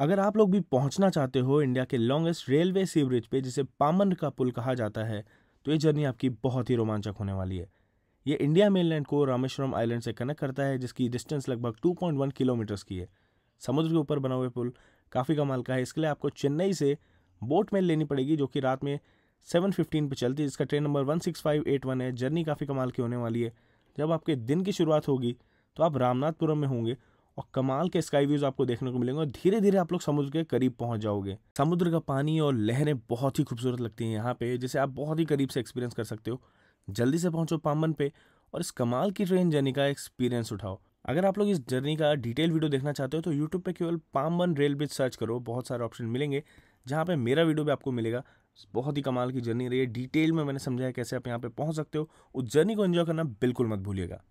अगर आप लोग भी पहुँचना चाहते हो इंडिया के लॉन्गेस्ट रेलवे सी ब्रिज पे, जिसे पामन का पुल कहा जाता है तो ये जर्नी आपकी बहुत ही रोमांचक होने वाली है। ये इंडिया मेनलैंड को रामेश्वरम आइलैंड से कनेक्ट करता है, जिसकी डिस्टेंस लगभग 2.1 किलोमीटर्स की है। समुद्र के ऊपर बना हुआ पुल काफ़ी कमाल का है। इसके लिए आपको चेन्नई से बोट मेल लेनी पड़ेगी, जो कि रात में 7:15 पे चलती है। जिसका ट्रेन नंबर 16581 है। जर्नी काफ़ी कमाल की होने वाली है। जब आपके दिन की शुरुआत होगी तो आप रामनाथपुरम में होंगे और कमाल के स्काई व्यूज़ आपको देखने को मिलेंगे और धीरे धीरे आप लोग समुद्र के करीब पहुँच जाओगे। समुद्र का पानी और लहरें बहुत ही खूबसूरत लगती हैं यहाँ पे, जिसे आप बहुत ही करीब से एक्सपीरियंस कर सकते हो। जल्दी से पहुंचो पामन पे और इस कमाल की ट्रेन जर्नी का एक्सपीरियंस उठाओ। अगर आप लोग इस जर्नी का डिटेल वीडियो देखना चाहते हो तो यूट्यूब पे केवल पामन रेल ब्रिज सर्च करो, बहुत सारे ऑप्शन मिलेंगे, जहाँ पे मेरा वीडियो भी आपको मिलेगा। बहुत ही कमाल की जर्नी रही है। डिटेल में मैंने समझाया कैसे आप यहाँ पे पहुँच सकते हो। उस जर्नी को एंजॉय करना बिल्कुल मत भूलिएगा।